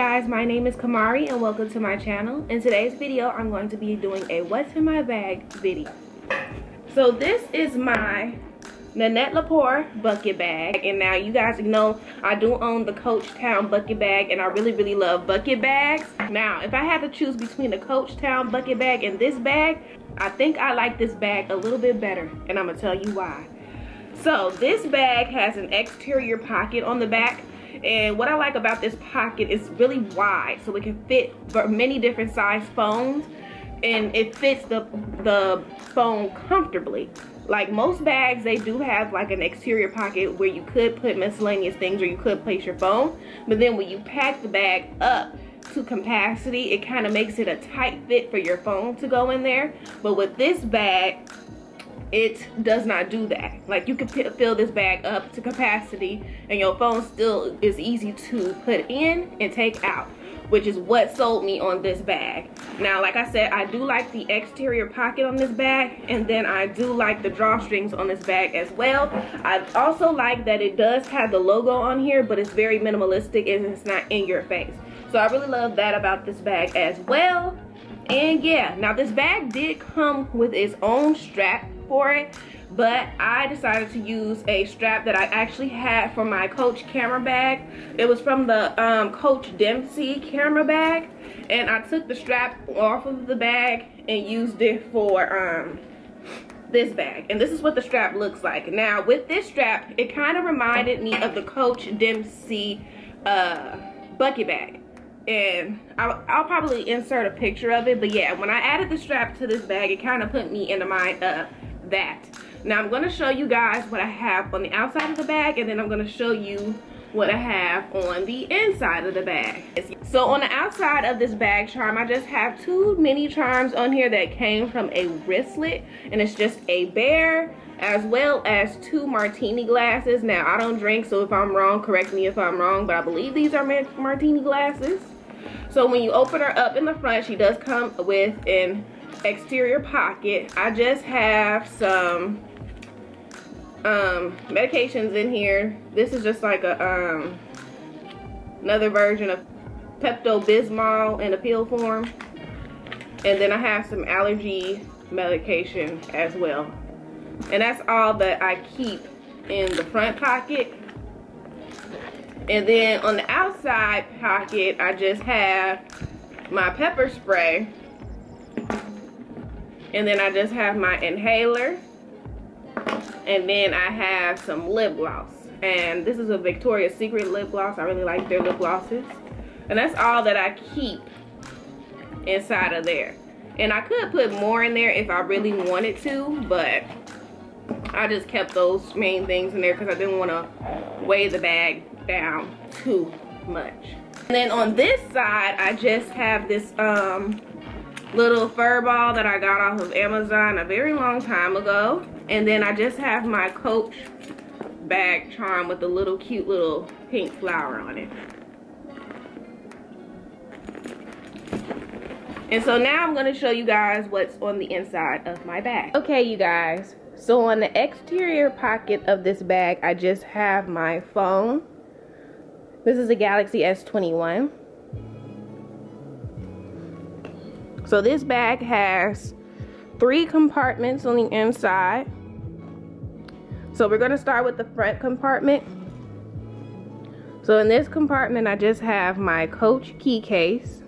my name is Kamari and welcome to my channel. In today's video, I'm going to be doing a what's in my bag video. So this is my Nanette Lepore bucket bag. And now you guys know I do own the Coach Town bucket bag and I really, really love bucket bags. Now, if I had to choose between the Coach Town bucket bag and this bag, I think I like this bag a little bit better and I'm gonna tell you why. So this bag has an exterior pocket on the back and what I like about this pocket is really wide, so it can fit for many different size phones and it fits the the phone comfortably. Like most bags, they do have like an exterior pocket where you could put miscellaneous things or you could place your phone. But then when you pack the bag up to capacity, it kind of makes it a tight fit for your phone to go in there. But with this bag, it does not do that. Like you can fill this bag up to capacity and your phone still is easy to put in and take out, which is what sold me on this bag. Now, like I said, I do like the exterior pocket on this bag and then I do like the drawstrings on this bag as well. I also like that it does have the logo on here, but it's very minimalistic and it's not in your face. So I really love that about this bag as well. And yeah, now this bag did come with its own strap for it but I decided to use a strap that I actually had for my Coach camera bag. It was from the um, Coach Dempsey camera bag and I took the strap off of the bag and used it for um, this bag and this is what the strap looks like. Now with this strap it kind of reminded me of the Coach Dempsey uh, bucket bag and I'll, I'll, probably insert a picture of it but yeah when I added the strap to this bag it kind of put me in the mind of that. Now I'm going to show you guys what I have on the outside of the bag and then I'm going to show you what I have on the inside of the bag. So on the outside of this bag charm, I just have two mini charms on here that came from a wristlet and it's just a bear as well as two martini glasses. Now I don't drink so if I'm wrong, correct me if I'm wrong, but I believe these are martini glasses. So when you open her up in the front, she does come with an exterior pocket. I just have some um, medications in here. This is just like a um, another version of Pepto-Bismol in a pill form. And then I have some allergy medication as well. And that's all that I keep in the front pocket. And then on the outside pocket, I just have my pepper spray and then I just have my inhaler. And then I have some lip gloss. And this is a Victoria's Secret lip gloss. I really like their lip glosses. And that's all that I keep inside of there. And I could put more in there if I really wanted to, but I just kept those main things in there because I didn't want to weigh the bag down too much. And then on this side, I just have this um, little fur ball that I got off of Amazon a very long time ago. And then I just have my Coach bag charm with a little cute little pink flower on it. And so now I'm going to show you guys what's on the inside of my bag. Okay, you guys. So on the exterior pocket of this bag, I just have my phone. This is a Galaxy S21. So this bag has three compartments on the inside. So we're going to start with the front compartment. So in this compartment, I just have my Coach key case.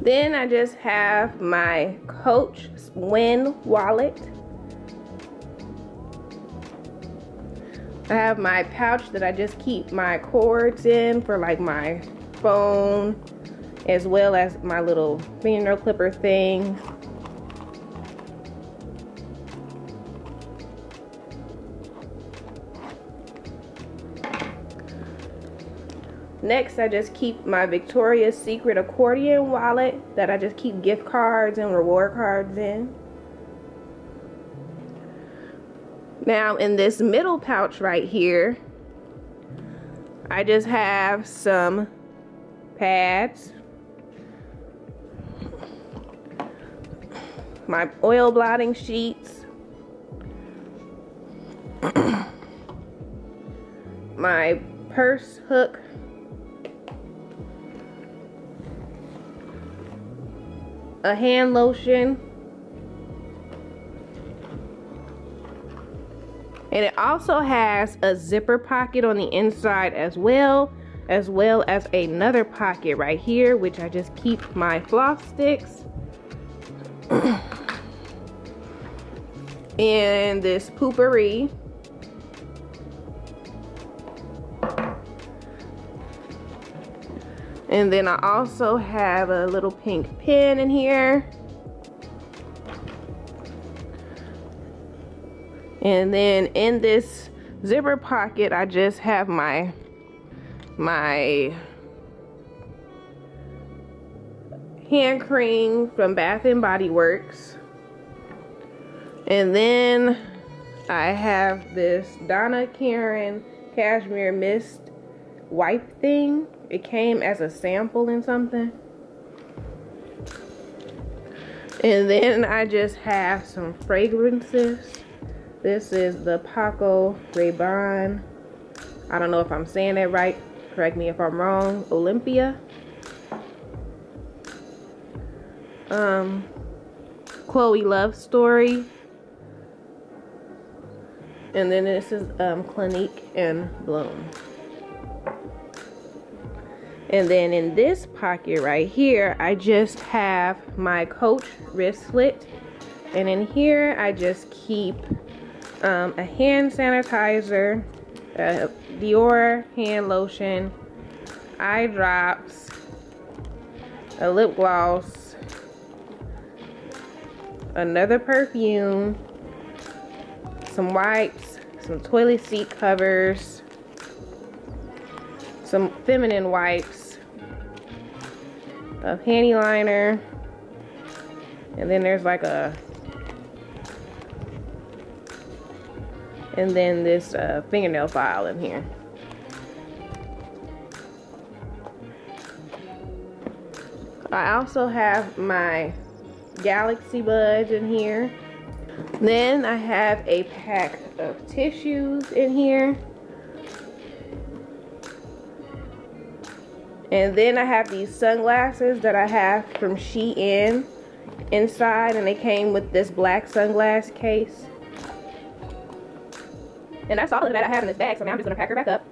Then I just have my Coach Wyn wallet. I have my pouch that I just keep my cords in for like my phone as well as my little fingernail clipper thing. Next, I just keep my Victoria's Secret accordion wallet that I just keep gift cards and reward cards in. Now, in this middle pouch right here, I just have some pads, my oil blotting sheets, my purse hook. A hand lotion. And it also has a zipper pocket on the inside as well, as well as another pocket right here, which I just keep my floss sticks. and this Poo-Pourri. And then I also have a little pink pen in here. And then in this zipper pocket, I just have my, my hand cream from Bath and Body Works. And then I have this Donna Karan Cashmere Mist wipe thing. It came as a sample in something. And then I just have some fragrances. This is the Paco Rabanne. I don't know if I'm saying that right. Correct me if I'm wrong. Olympéa. Um, Chloe Love Story. And then this is um, Clinique and Bloom. And then in this pocket right here, I just have my Coach wristlet. And in here, I just keep um, a hand sanitizer, a Dior hand lotion, eye drops, a lip gloss, another perfume, some wipes, some toilet seat covers, some feminine wipes, a panty liner, and then there's like a and then this uh, fingernail file in here. I also have my Galaxy Buds in here. Then I have a pack of tissues in here. And then I have these sunglasses that I have from Shein inside and they came with this black sunglass case. And that's all that I have in this bag, so now I'm just gonna pack her back up.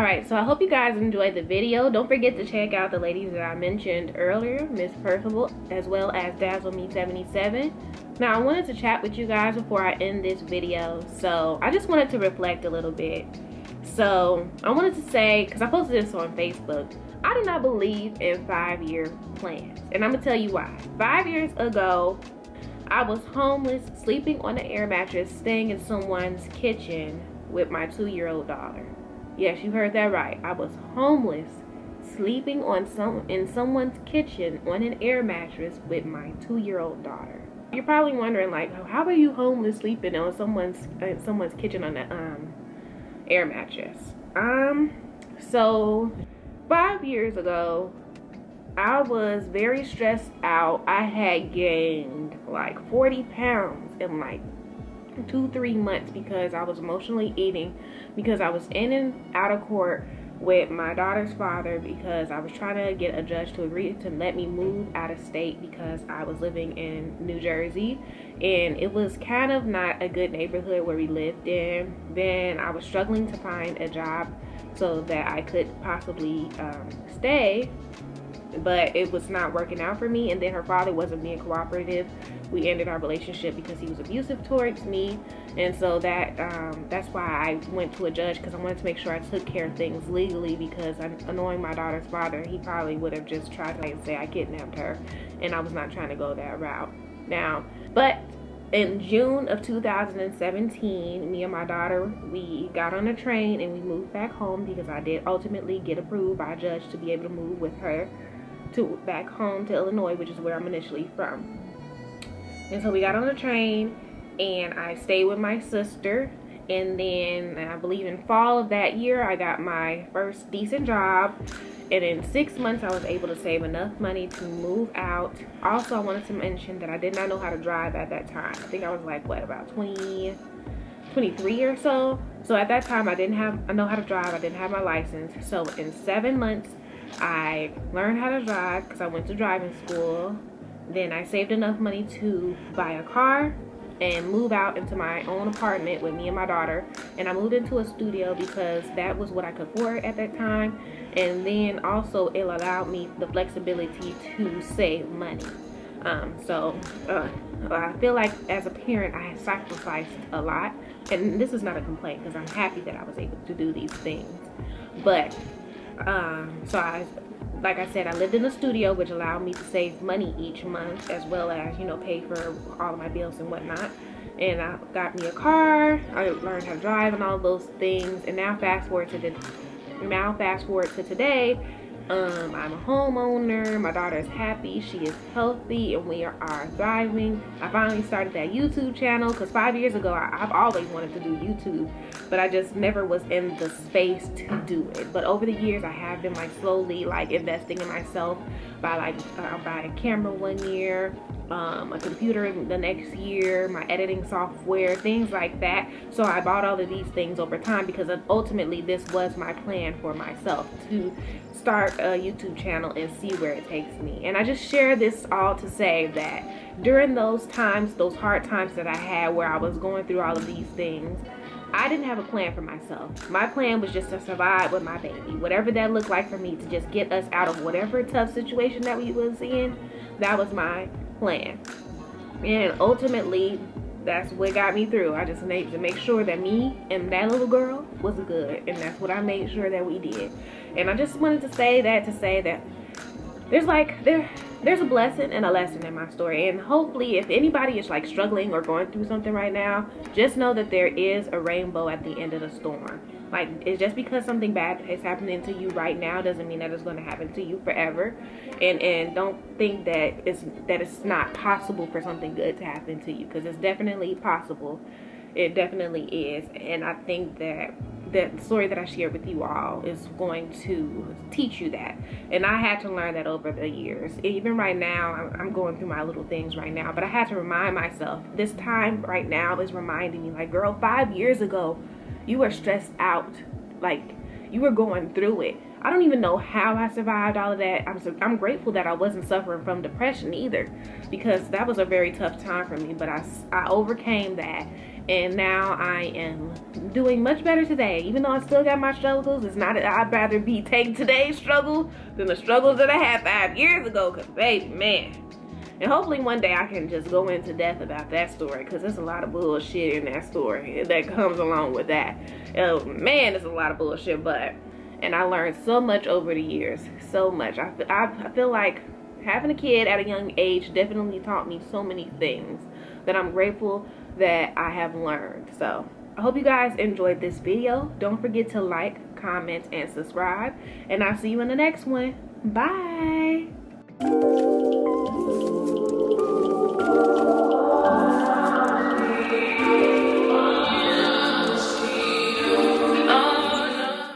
Alright, so I hope you guys enjoyed the video. Don't forget to check out the ladies that I mentioned earlier, Miss Percival, as well as Dazzle Me 77. Now, I wanted to chat with you guys before I end this video, so I just wanted to reflect a little bit. So, I wanted to say, because I posted this on Facebook, I do not believe in five-year plans, and I'm going to tell you why. Five years ago, I was homeless, sleeping on an air mattress, staying in someone's kitchen with my two-year-old daughter. Yes, you heard that right. I was homeless, sleeping on some in someone's kitchen on an air mattress with my two-year-old daughter. You're probably wondering, like, how are you homeless sleeping on someone's uh, someone's kitchen on an um air mattress? Um, so five years ago, I was very stressed out. I had gained like 40 pounds in like two, three months because I was emotionally eating because I was in and out of court with my daughter's father because I was trying to get a judge to agree to let me move out of state because I was living in New Jersey and it was kind of not a good neighborhood where we lived in. Then I was struggling to find a job so that I could possibly um, stay but it was not working out for me. And then her father wasn't being cooperative. We ended our relationship because he was abusive towards me. And so that um, that's why I went to a judge because I wanted to make sure I took care of things legally because I'm annoying my daughter's father he probably would have just tried to say I kidnapped her and I was not trying to go that route. Now but in June of 2017, me and my daughter, we got on a train and we moved back home because I did ultimately get approved by a judge to be able to move with her to back home to Illinois, which is where I'm initially from. And so we got on the train and I stayed with my sister. And then I believe in fall of that year, I got my first decent job. And in six months, I was able to save enough money to move out. Also, I wanted to mention that I did not know how to drive at that time. I think I was like, what, about 20, 23 or so. So at that time, I didn't have, I know how to drive. I didn't have my license. So in seven months, I learned how to drive because I went to driving school. Then I saved enough money to buy a car and move out into my own apartment with me and my daughter. And I moved into a studio because that was what I could afford at that time. And then also it allowed me the flexibility to save money. Um, so uh, I feel like as a parent, I have sacrificed a lot. And this is not a complaint because I'm happy that I was able to do these things. But um, so I, like I said, I lived in a studio, which allowed me to save money each month, as well as you know pay for all of my bills and whatnot. And I got me a car. I learned how to drive and all those things. And now fast forward to the now fast forward to today um, I'm a homeowner. My daughter is happy. She is healthy and we are, thriving. I finally started that YouTube channel because five years ago, I, have always wanted to do YouTube, but I just never was in the space to do it. But over the years, I have been like slowly like investing in myself by like uh, buy a camera one year, um, a computer the next year, my editing software, things like that. So I bought all of these things over time because ultimately this was my plan for myself to start a YouTube channel and see where it takes me. And I just share this all to say that during those times, those hard times that I had where I was going through all of these things, I didn't have a plan for myself. My plan was just to survive with my baby. Whatever that looked like for me to just get us out of whatever tough situation that we was in, that was my plan. And ultimately, that's what got me through. I just made to make sure that me and that little girl was good. And that's what I made sure that we did. And I just wanted to say that to say that there's like there there's a blessing and a lesson in my story. And hopefully if anybody is like struggling or going through something right now just know that there is a rainbow at the end of the storm. Like it's just because something bad is happening to you right now doesn't mean that it's going to happen to you forever. And and don't think that it's that it's not possible for something good to happen to you because it's definitely possible. It definitely is. And i think that the story that I shared with you all is going to teach you that. And I had to learn that over the years. Even right now, I'm going through my little things right now, but I had to remind myself this time right now is reminding me like, girl, five years ago, you were stressed out. Like, you were going through it. I don't even know how I survived all of that. I'm, so, I'm grateful that I wasn't suffering from depression either because that was a very tough time for me, but I, I overcame that and now I am doing much better today. Even though I still got my struggles, it's not, I'd rather be take today's struggle than the struggles that I had five years ago, cause baby, man. And hopefully one day I can just go into depth about that story because there's a lot of bullshit in that story that comes along with that. Oh, man, it's a lot of bullshit, but, and I learned so much over the years, so much. I, I, I feel like having a kid at a young age definitely taught me so many things that I'm grateful that I have learned. So I hope you guys enjoyed this video. Don't forget to like, comment, and subscribe. And I'll see you in the next one. Bye.